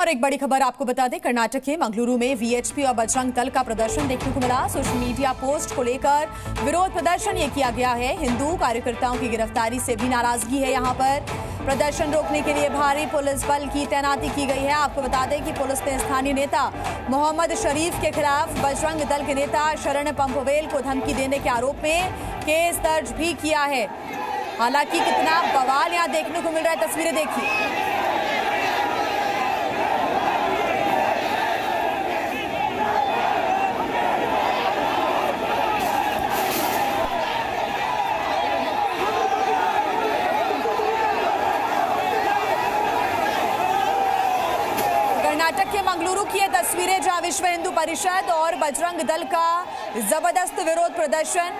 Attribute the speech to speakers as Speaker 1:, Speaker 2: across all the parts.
Speaker 1: और एक बड़ी खबर आपको बता दें, कर्नाटक के मंगलुरु में वीएचपी और बजरंग दल का प्रदर्शन देखने को मिला। सोशल मीडिया पोस्ट को लेकर विरोध प्रदर्शन ये किया गया है। हिंदू कार्यकर्ताओं की गिरफ्तारी से भी नाराज़गी है यहाँ पर। प्रदर्शन रोकने के लिए भारी पुलिस बल की तैनाती की गई है। आपको बता दें कि पुलिस ने स्थानीय नेता मोहम्मद शरीफ के खिलाफ बजरंग दल के नेता शरण पंपवेल को धमकी देने के आरोप में केस दर्ज भी किया है। हालाँकि कितना बवाल यहाँ देखने को मिल रहा है, तस्वीरें देखिए। कर्नाटक के मंगलुरु की ये तस्वीरें जहाँ विश्व हिंदू परिषद और बजरंग दल का ज़बरदस्त विरोध प्रदर्शन,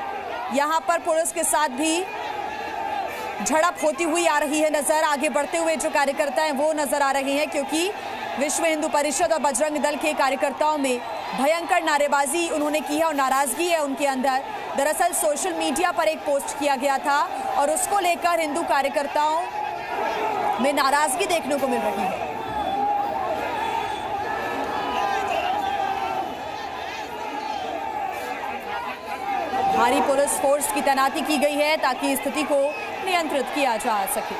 Speaker 1: यहाँ पर पुलिस के साथ भी झड़प होती हुई आ रही है नज़र। आगे बढ़ते हुए जो कार्यकर्ता हैं वो नज़र आ रहे हैं, क्योंकि विश्व हिंदू परिषद और बजरंग दल के कार्यकर्ताओं में भयंकर नारेबाजी उन्होंने की है और नाराज़गी है उनके अंदर। दरअसल सोशल मीडिया पर एक पोस्ट किया गया था और उसको लेकर हिंदू कार्यकर्ताओं में नाराज़गी देखने को मिल रही है। भारी पुलिस फोर्स की तैनाती की गई है ताकि स्थिति को नियंत्रित किया जा सके।